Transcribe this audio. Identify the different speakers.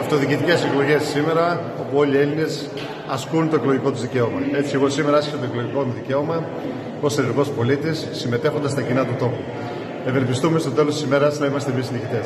Speaker 1: Αυτοδιοικητικές εκλογές σήμερα, όπου όλοι οι Έλληνες ασκούν το εκλογικό τους δικαίωμα. Έτσι, εγώ σήμερα άσχησα το εκλογικό μου δικαίωμα ως ενεργό πολίτης, συμμετέχοντας στα κοινά του τόπου. Ευελπιστούμε στο τέλος της ημέρας να είμαστε εμείς νικητέ.